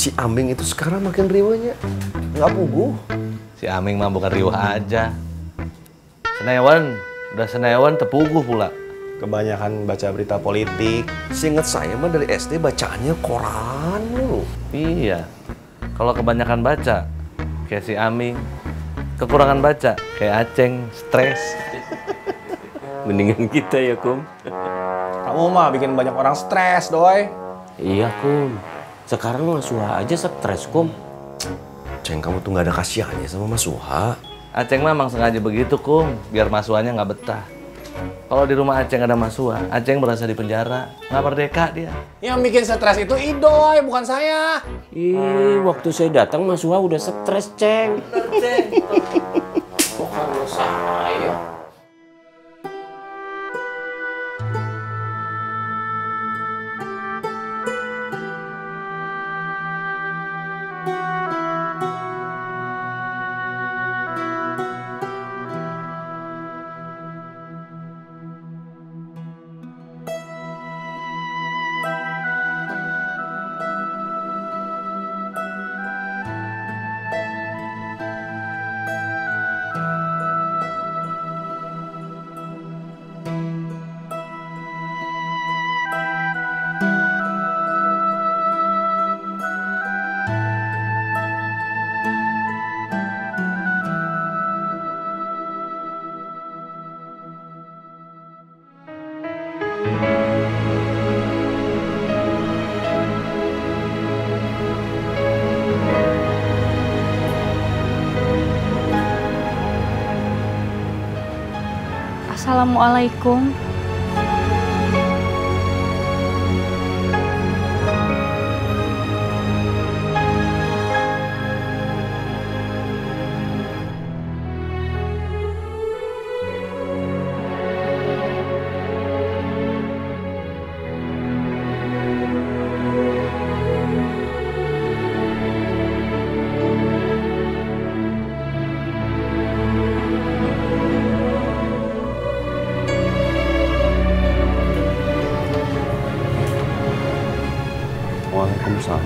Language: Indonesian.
si Aming itu sekarang makin riwanya. Nggak puguh. Si Aming mah bukan riwah aja. Senewan, udah senewan tepuguh pula. Kebanyakan baca berita politik. Seingat saya mah dari SD bacaannya koran lu. Iya. Kalau kebanyakan baca, kayak si Aming. Kekurangan baca, kayak Aceng, stres. Mendingan kita ya, Kum. Kamu mah bikin banyak orang stres, doi. Iya, Kum. Sekarang Mas Suha aja stres, Kum. Ceng, kamu tuh nggak ada kasihannya sama Mas Suha. Aceng mah emang sengaja begitu, Kum. Biar masuannya nggak betah. Kalau di rumah Aceng ada masua, Aceng berasa di penjara. Nggak merdeka dia. Yang bikin stres itu Idoy, bukan saya. Ih, waktu saya datang Mas Suha udah stres, Ceng. Kok karena saya? Assalamualaikum. 帮工厂